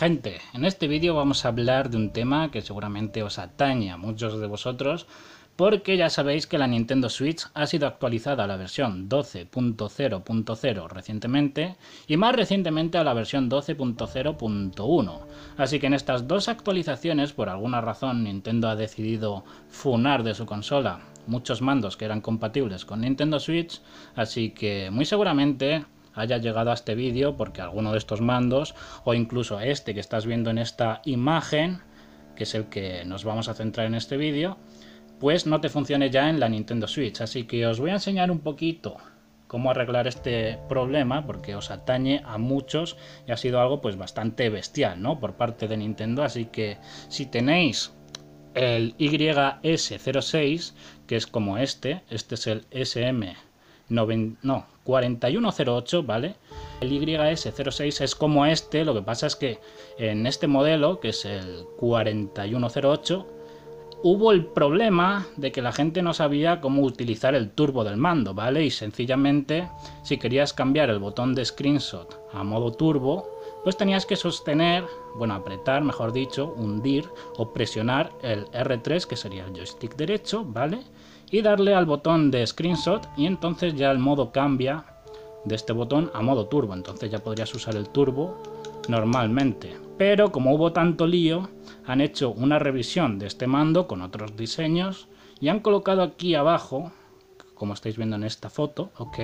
Gente, en este vídeo vamos a hablar de un tema que seguramente os atañe a muchos de vosotros porque ya sabéis que la Nintendo Switch ha sido actualizada a la versión 12.0.0 recientemente y más recientemente a la versión 12.0.1. Así que en estas dos actualizaciones, por alguna razón, Nintendo ha decidido funar de su consola muchos mandos que eran compatibles con Nintendo Switch, así que muy seguramente haya llegado a este vídeo porque alguno de estos mandos o incluso este que estás viendo en esta imagen que es el que nos vamos a centrar en este vídeo pues no te funcione ya en la Nintendo Switch así que os voy a enseñar un poquito cómo arreglar este problema porque os atañe a muchos y ha sido algo pues bastante bestial ¿no? por parte de Nintendo así que si tenéis el YS06 que es como este este es el SM 9, no, 4108, ¿vale? El YS06 es como este, lo que pasa es que en este modelo, que es el 4108, hubo el problema de que la gente no sabía cómo utilizar el turbo del mando, ¿vale? Y sencillamente, si querías cambiar el botón de screenshot a modo turbo, pues tenías que sostener, bueno, apretar, mejor dicho, hundir o presionar el R3, que sería el joystick derecho, ¿vale? Y darle al botón de screenshot y entonces ya el modo cambia de este botón a modo turbo, entonces ya podrías usar el turbo normalmente. Pero como hubo tanto lío, han hecho una revisión de este mando con otros diseños y han colocado aquí abajo, como estáis viendo en esta foto, ok,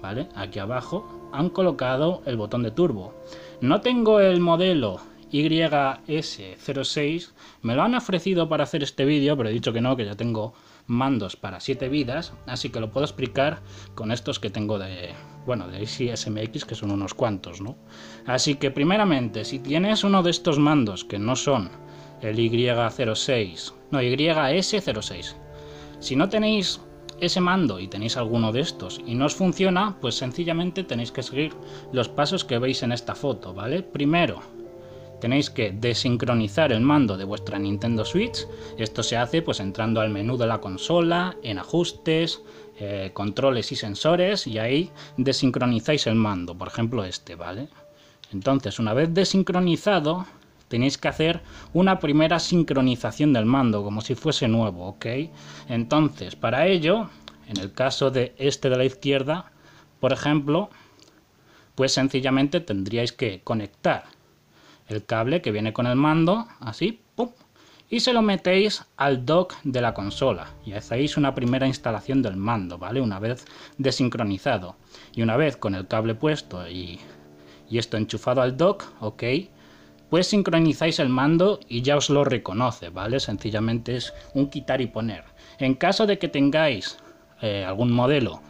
vale, aquí abajo, han colocado el botón de turbo. No tengo el modelo YS06, me lo han ofrecido para hacer este vídeo, pero he dicho que no, que ya tengo mandos para 7 vidas, así que lo puedo explicar con estos que tengo de, bueno, de SMX, que son unos cuantos, ¿no? Así que primeramente, si tienes uno de estos mandos que no son el Y06, no, YS06, si no tenéis ese mando y tenéis alguno de estos y no os funciona, pues sencillamente tenéis que seguir los pasos que veis en esta foto, ¿vale? Primero, tenéis que desincronizar el mando de vuestra Nintendo Switch. Esto se hace pues entrando al menú de la consola, en ajustes, eh, controles y sensores y ahí desincronizáis el mando, por ejemplo este, ¿vale? Entonces una vez desincronizado tenéis que hacer una primera sincronización del mando como si fuese nuevo, ¿ok? Entonces para ello, en el caso de este de la izquierda, por ejemplo, pues sencillamente tendríais que conectar el cable que viene con el mando, así, ¡pum! y se lo metéis al dock de la consola y hacéis una primera instalación del mando, ¿vale? Una vez desincronizado y una vez con el cable puesto y, y esto enchufado al dock, ok, pues sincronizáis el mando y ya os lo reconoce, ¿vale? Sencillamente es un quitar y poner. En caso de que tengáis eh, algún modelo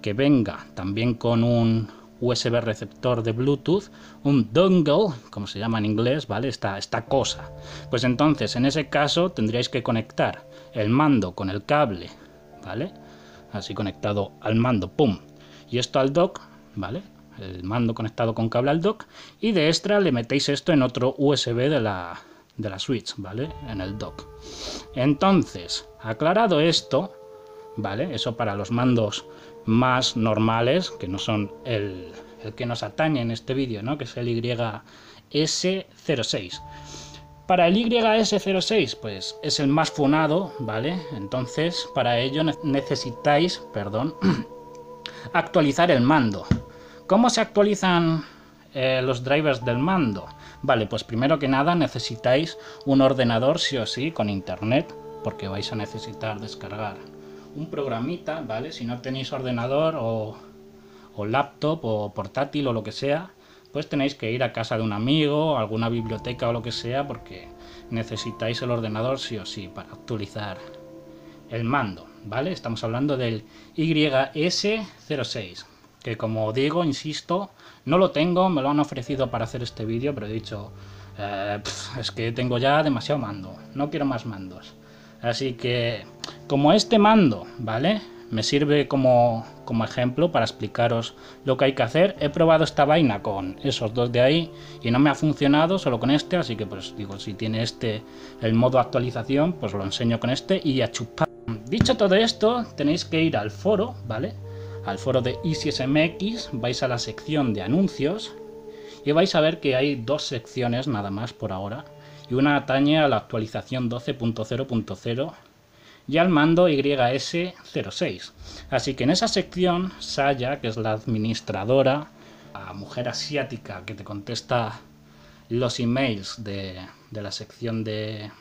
que venga también con un, USB receptor de Bluetooth, un dongle, como se llama en inglés, ¿vale? Esta, esta cosa. Pues entonces, en ese caso, tendríais que conectar el mando con el cable, ¿vale? Así conectado al mando, ¡pum! Y esto al dock, ¿vale? El mando conectado con cable al dock. Y de extra le metéis esto en otro USB de la, de la Switch, ¿vale? En el dock. Entonces, aclarado esto, ¿vale? Eso para los mandos más normales, que no son el, que nos atañe en este vídeo, ¿no? que es el YS06. Para el YS06, pues es el más funado, ¿vale? Entonces, para ello necesitáis, perdón, actualizar el mando. ¿Cómo se actualizan eh, los drivers del mando? Vale, pues primero que nada necesitáis un ordenador sí o sí con internet, porque vais a necesitar descargar un programita, ¿vale? Si no tenéis ordenador o, laptop o portátil o lo que sea, pues tenéis que ir a casa de un amigo, alguna biblioteca o lo que sea, porque necesitáis el ordenador sí o sí para actualizar el mando, ¿vale? Estamos hablando del YS06, que como digo, insisto, no lo tengo, me lo han ofrecido para hacer este vídeo, pero he dicho, eh, es que tengo ya demasiado mando, no quiero más mandos. Así que como este mando, ¿vale? Me sirve como, como, ejemplo para explicaros lo que hay que hacer. He probado esta vaina con esos dos de ahí y no me ha funcionado solo con este, así que pues digo, si tiene este el modo actualización, pues lo enseño con este y a chupar. Dicho todo esto, tenéis que ir al foro, ¿vale? Al foro de EasySMX, vais a la sección de anuncios y vais a ver que hay dos secciones nada más por ahora y una atañe a la actualización 12.0.0 y al mando YS06. Así que en esa sección, Saya, que es la administradora, la mujer asiática que te contesta los emails de, de la sección de,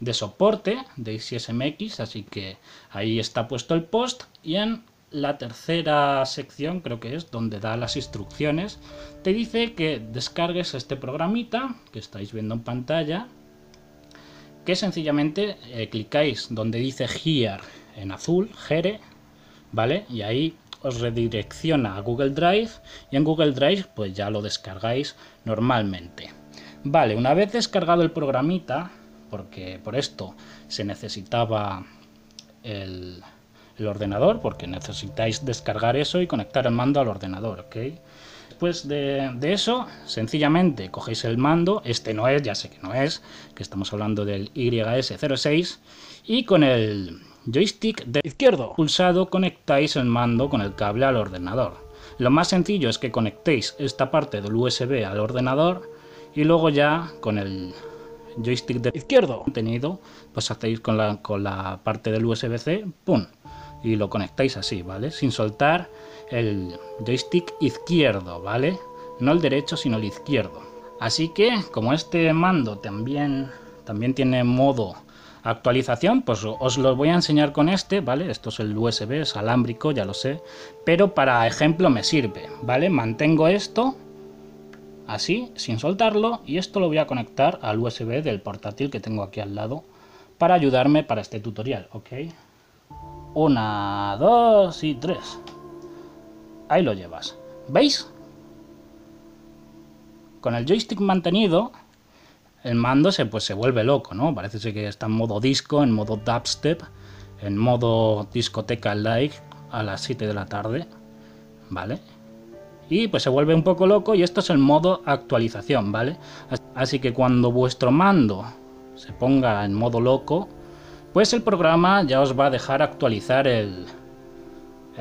de soporte de ICSMX, así que ahí está puesto el post y en la tercera sección, creo que es, donde da las instrucciones, te dice que descargues este programita que estáis viendo en pantalla, que sencillamente eh, clicáis donde dice Here en azul, Here, ¿vale? Y ahí os redirecciona a Google Drive y en Google Drive pues ya lo descargáis normalmente. Vale, una vez descargado el programita, porque por esto se necesitaba el, el ordenador, porque necesitáis descargar eso y conectar el mando al ordenador, ¿ok? Después de, eso, sencillamente cogéis el mando, este no es, ya sé que no es, que estamos hablando del YS06, y con el joystick de izquierdo pulsado conectáis el mando con el cable al ordenador. Lo más sencillo es que conectéis esta parte del USB al ordenador y luego ya con el joystick de izquierdo contenido, pues hacéis con la, con la parte del USB-C, ¡pum! Y lo conectáis así, ¿vale? Sin soltar el joystick izquierdo, ¿vale? No el derecho, sino el izquierdo. Así que, como este mando también, también tiene modo actualización, pues os lo voy a enseñar con este, ¿vale? Esto es el USB, es alámbrico, ya lo sé, pero para ejemplo me sirve, ¿vale? Mantengo esto así, sin soltarlo, y esto lo voy a conectar al USB del portátil que tengo aquí al lado para ayudarme para este tutorial, ¿ok? Una, dos y tres. Ahí lo llevas. ¿Veis? Con el joystick mantenido, el mando se, pues, se vuelve loco, ¿no? Parece que está en modo disco, en modo dubstep, en modo discoteca live a las 7 de la tarde, ¿vale? Y pues se vuelve un poco loco y esto es el modo actualización, ¿vale? Así que cuando vuestro mando se ponga en modo loco, pues el programa ya os va a dejar actualizar el,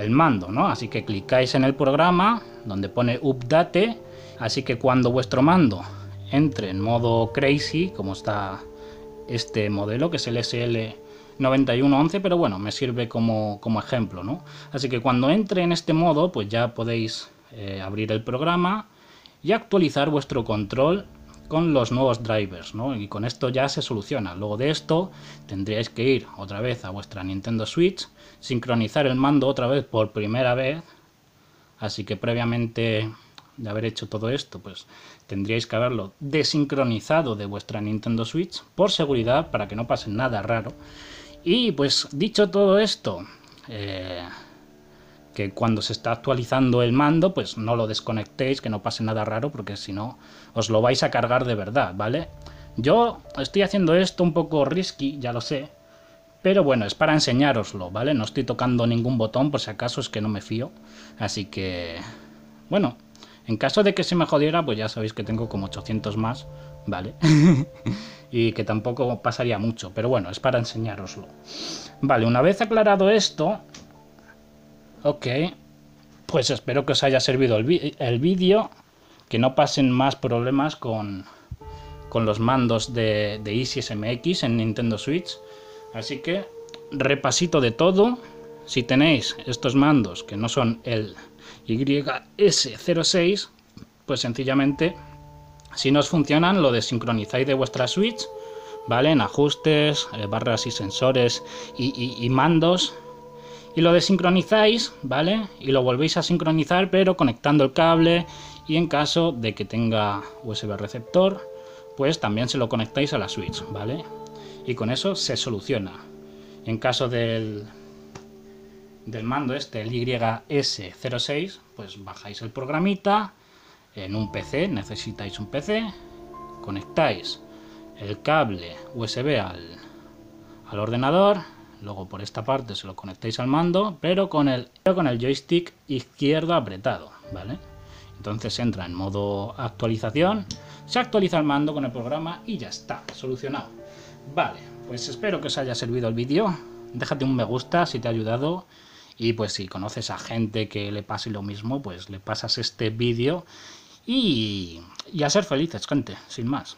mando, ¿no? Así que clicáis en el programa donde pone Update, así que cuando vuestro mando entre en modo Crazy, como está este modelo, que es el SL9111, pero bueno, me sirve como, como, ejemplo, ¿no? Así que cuando entre en este modo, pues ya podéis eh, abrir el programa y actualizar vuestro control con los nuevos drivers, ¿no? Y con esto ya se soluciona. Luego de esto tendríais que ir otra vez a vuestra Nintendo Switch, sincronizar el mando otra vez por primera vez. Así que previamente de haber hecho todo esto, pues tendríais que haberlo desincronizado de vuestra Nintendo Switch por seguridad para que no pase nada raro. Y pues dicho todo esto, eh, que cuando se está actualizando el mando, pues no lo desconectéis, que no pase nada raro, porque si no, os lo vais a cargar de verdad, ¿vale? Yo estoy haciendo esto un poco risky, ya lo sé, pero bueno, es para enseñároslo, ¿vale? No estoy tocando ningún botón, por si acaso es que no me fío, así que... Bueno, en caso de que se me jodiera, pues ya sabéis que tengo como 800 más, ¿vale? y que tampoco pasaría mucho, pero bueno, es para enseñároslo. Vale, una vez aclarado esto, Ok, pues espero que os haya servido el, vídeo, que no pasen más problemas con, con los mandos de, de Easy en Nintendo Switch. Así que, repasito de todo. Si tenéis estos mandos que no son el YS06, pues sencillamente, si no os funcionan, lo desincronizáis de vuestra Switch, ¿vale? En ajustes, eh, barras y sensores y mandos, y lo desincronizáis, ¿vale? Y lo volvéis a sincronizar, pero conectando el cable y en caso de que tenga USB receptor, pues también se lo conectáis a la Switch, ¿vale? Y con eso se soluciona. En caso del, del mando este, el YS06, pues bajáis el programita en un PC, necesitáis un PC, conectáis el cable USB al, al ordenador, Luego por esta parte se lo conectáis al mando, pero con el, con el joystick izquierdo apretado, ¿vale? Entonces entra en modo actualización, se actualiza el mando con el programa y ya está, solucionado. Vale, pues espero que os haya servido el vídeo. Déjate un me gusta si te ha ayudado. Y pues si conoces a gente que le pase lo mismo, pues le pasas este vídeo Y, y a ser felices, gente, sin más.